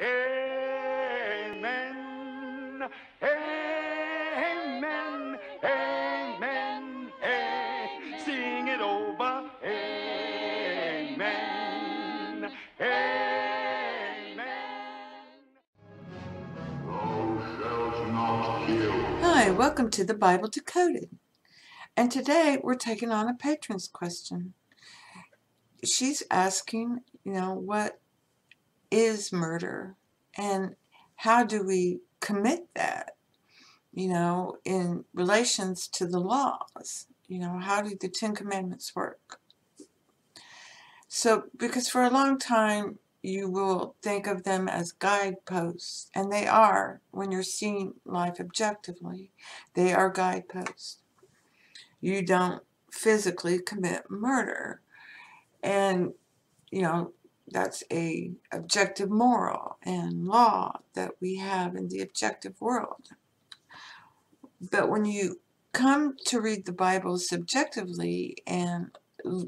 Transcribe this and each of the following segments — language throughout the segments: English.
Amen. Amen. Amen. Amen. Sing it over. Amen. Amen. Hi, welcome to the Bible Decoded. And today we're taking on a patron's question. She's asking, you know, what is murder and how do we commit that, you know, in relations to the laws? You know, how do the Ten Commandments work? So, because for a long time you will think of them as guideposts, and they are when you're seeing life objectively. They are guideposts. You don't physically commit murder, and you know that's a objective moral and law that we have in the objective world. But when you come to read the Bible subjectively and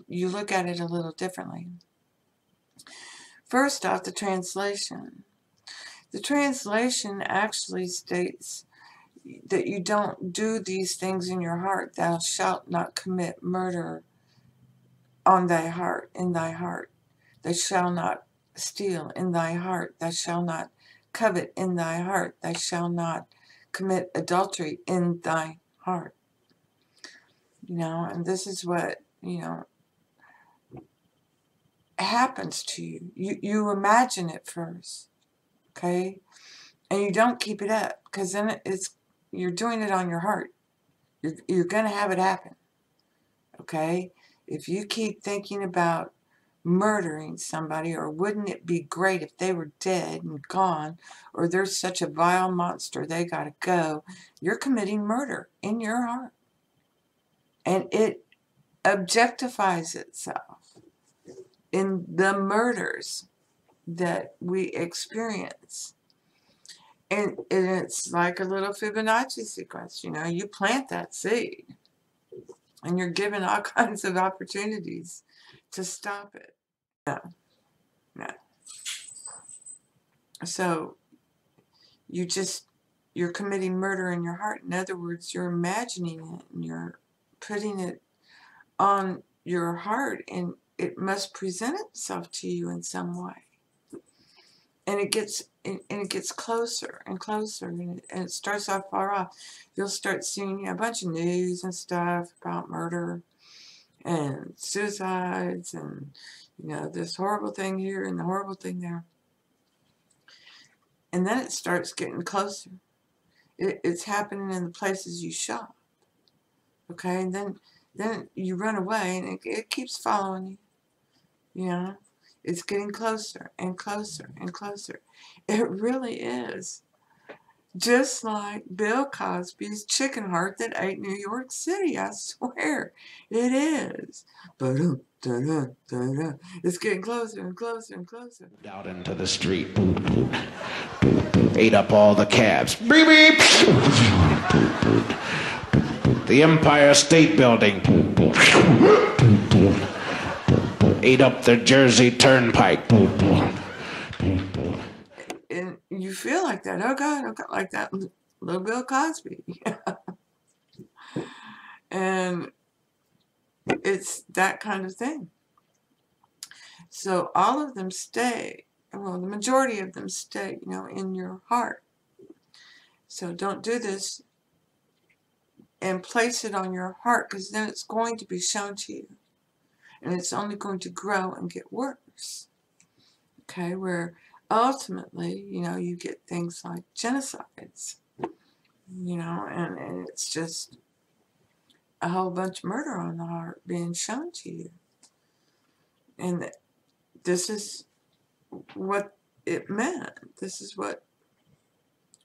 you look at it a little differently, First off, the translation. The translation actually states that you don't do these things in your heart. Thou shalt not commit murder on thy heart, in thy heart. Thou shalt not steal in thy heart. Thou shalt not covet in thy heart. Thou shalt not commit adultery in thy heart. You know, and this is what, you know, happens to you. You you imagine it first, okay, and you don't keep it up because then it's you're doing it on your heart. You're you're gonna have it happen, okay. If you keep thinking about murdering somebody, or wouldn't it be great if they were dead and gone, or they're such a vile monster they gotta go, you're committing murder in your heart, and it objectifies itself in the murders that we experience. And, and it's like a little Fibonacci sequence, you know, you plant that seed and you're given all kinds of opportunities to stop it. No, no. So you just, you're committing murder in your heart. In other words, you're imagining it and you're putting it on your heart and it must present itself to you in some way. And it gets and it gets closer and closer, and it, and it starts off far off. You'll start seeing you know, a bunch of news and stuff about murder and suicides and you know this horrible thing here and the horrible thing there. And then it starts getting closer. It, it's happening in the places you shop. Okay, and then then you run away and it, it keeps following you. You know, it's getting closer and closer and closer. It really is. Just like Bill Cosby's chicken heart that ate New York City, I swear. It is. Ba-dum, da-da, da-da. It's getting closer and closer and closer. Out into the street. Boop, boop, boop, boop. Ate up all the cabs. Beep, beep. Boop, boop, boop. The Empire State Building. Boop, boop. Boop, boop. Ate up the Jersey Turnpike. Boop, boop. Boop, boop. And you feel like that. Oh God, oh God, like that little Bill Cosby. and it's that kind of thing. So all of them stay, well, the majority of them stay, you know, in your heart. So don't do this and place it on your heart because then it's going to be shown to you. And it's only going to grow and get worse. Okay, where ultimately, you know, you get things like genocides, you know, and, and it's just a whole bunch of murder on the heart being shown to you. And this is what it meant. This is what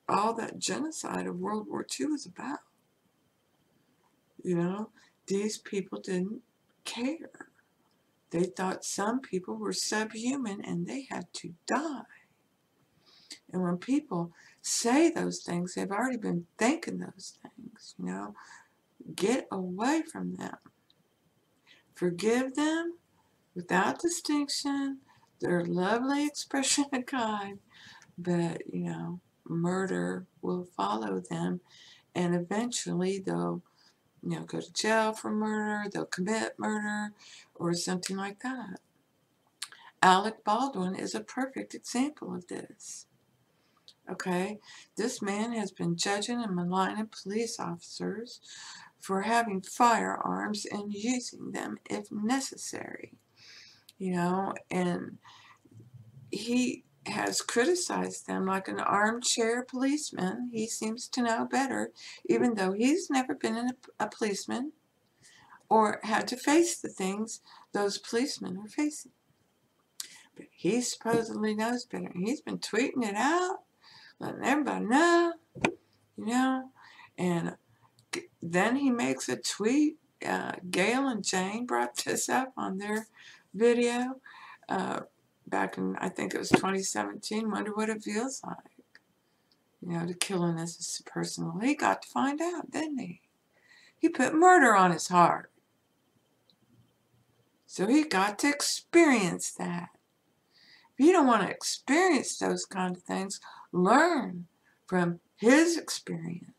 all that genocide of World War II was about. You know, these people didn't care. They thought some people were subhuman and they had to die. And when people say those things, they've already been thinking those things, you know. Get away from them. Forgive them without distinction. They're a lovely expression of God, but you know, murder will follow them, and eventually they'll, you know, go to jail for murder. They'll commit murder, or something like that. Alec Baldwin is a perfect example of this. Okay, this man has been judging and maligning police officers for having firearms and using them if necessary. You know, and he has criticized them like an armchair policeman. He seems to know better, even though he's never been a, a policeman or had to face the things those policemen are facing. But he supposedly knows better. He's been tweeting it out, letting everybody know, you know, and then he makes a tweet. Uh, Gail and Jane brought this up on their video uh, back in, I think it was 2017. Wonder what it feels like. You know, to kill an innocent person. Well, he got to find out, didn't he? He put murder on his heart. So he got to experience that. If you don't want to experience those kind of things, learn from his experience.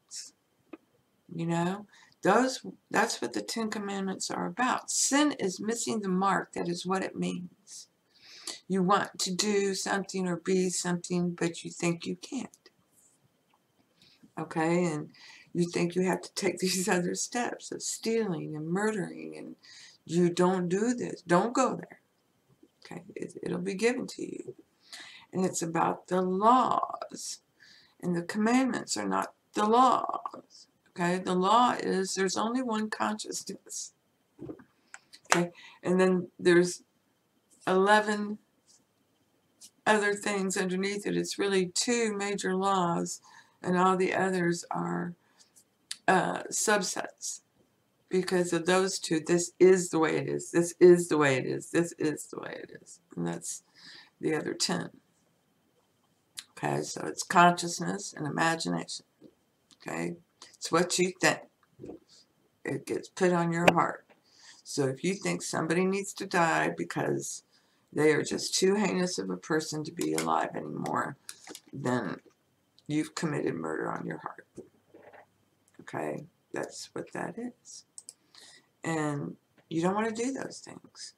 You know, those that's what the Ten Commandments are about. Sin is missing the mark. That is what it means. You want to do something or be something, but you think you can't. Okay, and you think you have to take these other steps of stealing and murdering, and you don't do this. Don't go there. Okay, it, it'll be given to you. And it's about the laws. And the commandments are not the laws. Okay, the law is there's only one consciousness. Okay, and then there's 11 other things underneath it. It's really two major laws, and all the others are uh, subsets. Because of those two, this is the way it is. This is the way it is. This is the way it is. And that's the other 10. Okay, so it's consciousness and imagination. Okay, it's what you think. It gets put on your heart. So if you think somebody needs to die because they are just too heinous of a person to be alive anymore, then you've committed murder on your heart. Okay, that's what that is. And you don't want to do those things.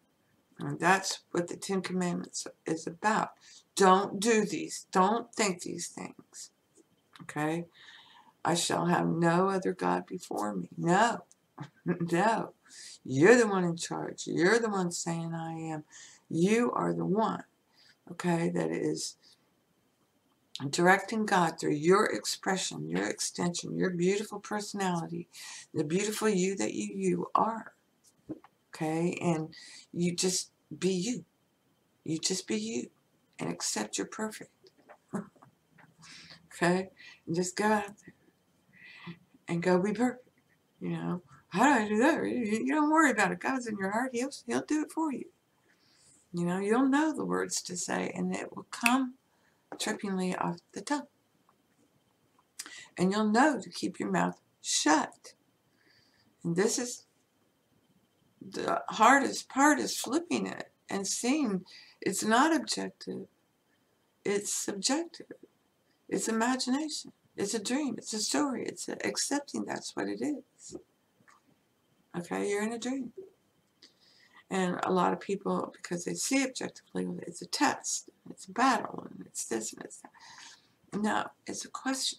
And that's what the Ten Commandments is about. Don't do these. Don't think these things. Okay? I shall have no other God before me. No. no. You're the one in charge. You're the one saying I am. You are the one, okay, that is directing God through your expression, your extension, your beautiful personality, the beautiful you that you you are. Okay? And you just be you. You just be you and accept you're perfect. okay? And just go out there and go be perfect. You know, how do I do that? You don't worry about it. God's in your heart. He'll, he'll do it for you. You know, you'll know the words to say and it will come trippingly off the tongue. And you'll know to keep your mouth shut. And this is the hardest part is flipping it and seeing it's not objective. It's subjective. It's imagination. It's a dream. It's a story. It's a, accepting that's what it is. Okay, you're in a dream. And a lot of people, because they see objectively, it's a test, it's a battle, and it's this and it's that. No, it's a question.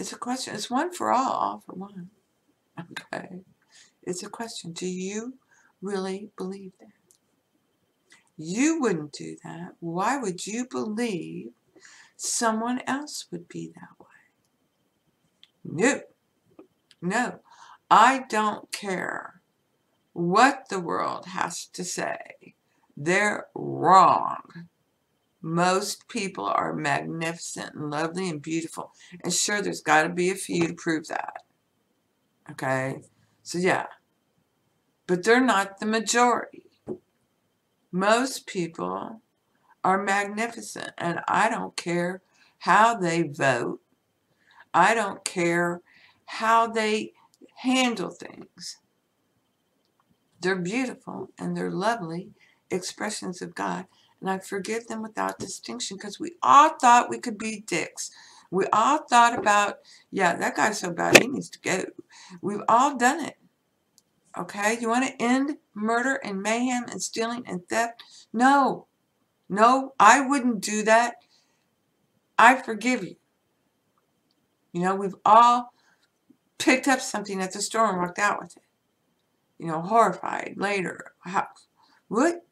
It's a question. It's one for all, all for one. Okay. It's a question. Do you really believe that? You wouldn't do that. Why would you believe someone else would be that way? No. No. I don't care what the world has to say. They're wrong. Most people are magnificent and lovely and beautiful. And sure, there's got to be a few to prove that. Okay? So, yeah. But they're not the majority. Most people are magnificent. And I don't care how they vote. I don't care how they handle things. They're beautiful and they're lovely expressions of God, and I forgive them without distinction because we all thought we could be dicks. We all thought about, yeah, that guy's so bad, he needs to go. We've all done it. Okay? You want to end murder and mayhem and stealing and theft? No. No, I wouldn't do that. I forgive you. You know, we've all picked up something at the store and walked out with it. You know, horrified later. How, what?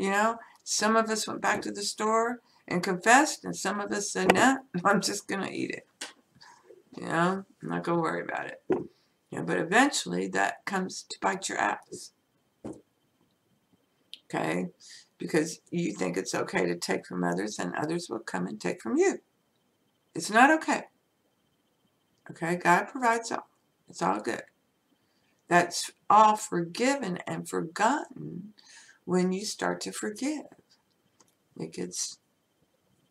You know, some of us went back to the store and confessed, and some of us said, no, I'm just going to eat it. You know, I'm not going to worry about it. You know, but eventually that comes to bite your ass. Okay? Because you think it's okay to take from others, and others will come and take from you. It's not okay. Okay? God provides all. It's all good. That's all forgiven and forgotten when you start to forgive. It gets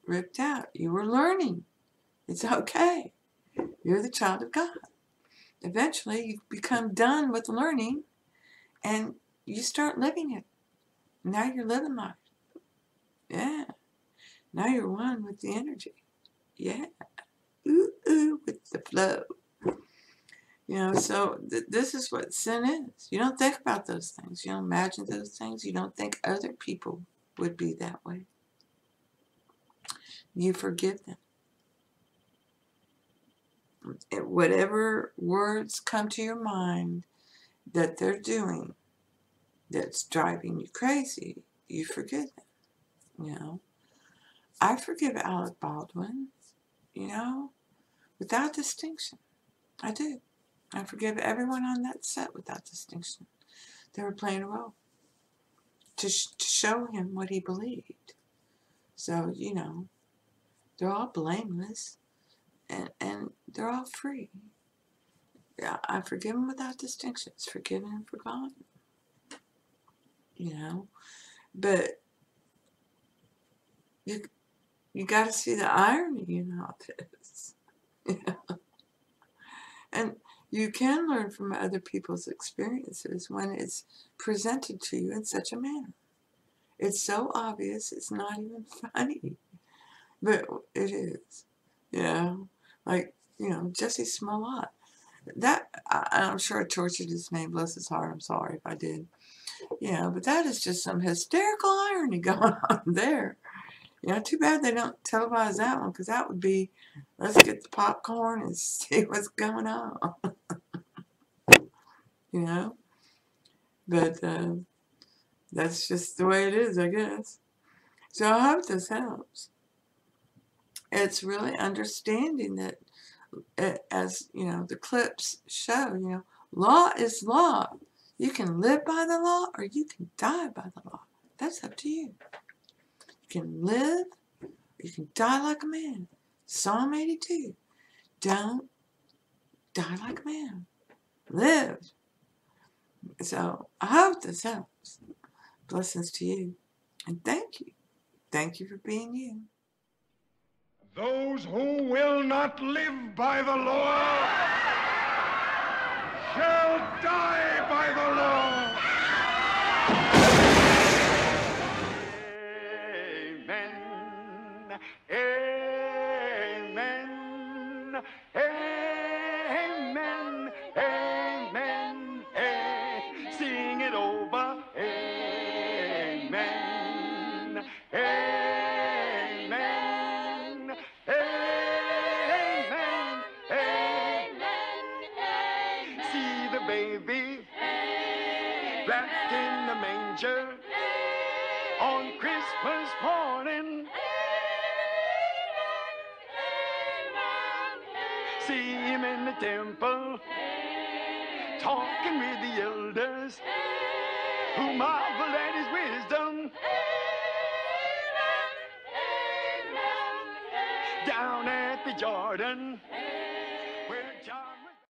ripped out. You were learning. It's okay. You're the child of God. Eventually, you become done with learning and you start living it. Now you're living life. Yeah. Now you're one with the energy. Yeah. Ooh, ooh, with the flow. You know, so th- this is what sin is. You don't think about those things. You don't imagine those things. You don't think other people would be that way. You forgive them. Whatever words come to your mind that they're doing that's driving you crazy, you forgive them. You know, I forgive Alec Baldwin, you know, without distinction. I do. I forgive everyone on that set without distinction. They were playing a role to, sh- to show him what he believed. So, you know, they're all blameless and, and they're all free. Yeah, I forgive them without distinction. It's forgiven and forgotten. You know, but you you got to see the irony in all this. You know? And you can learn from other people's experiences when it's presented to you in such a manner. It's so obvious, it's not even funny. But it is. You know, like, you know, Jesse Smollett. That, I, I'm sure I tortured his name, bless his heart. I'm sorry if I did. Yeah, but that is just some hysterical irony going on there. Yeah, too bad they don't televise that one because that would be let's get the popcorn and see what's going on. you know? But uh, that's just the way it is, I guess. So I hope this helps. It's really understanding that, uh, as you know, the clips show, you know, law is law. You can live by the law or you can die by the law. That's up to you. You can live or you can die like a man. Psalm 82. Don't die like a man. Live. So I hope this helps. Blessings to you. And thank you. Thank you for being you. Those who will not live by the law shall die by the law. Wrapped in the manger on Christmas morning. See him in the temple talking with the elders who marvel at his wisdom. Down at the Jordan,